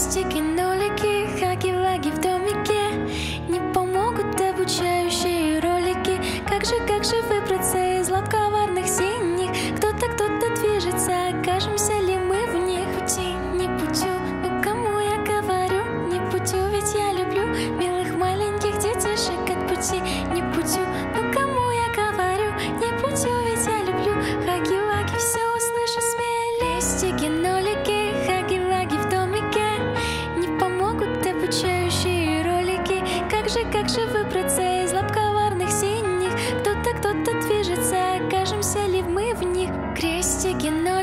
мостики, нолики, хаги-ваги в домике. Не помогут обучающие ролики. Как же, как же выбраться из лап коварных синих? Кто-то, кто-то движется, окажемся же, как же выбраться из лап коварных синих? Кто-то, кто-то движется, окажемся ли мы в них? Крестики, но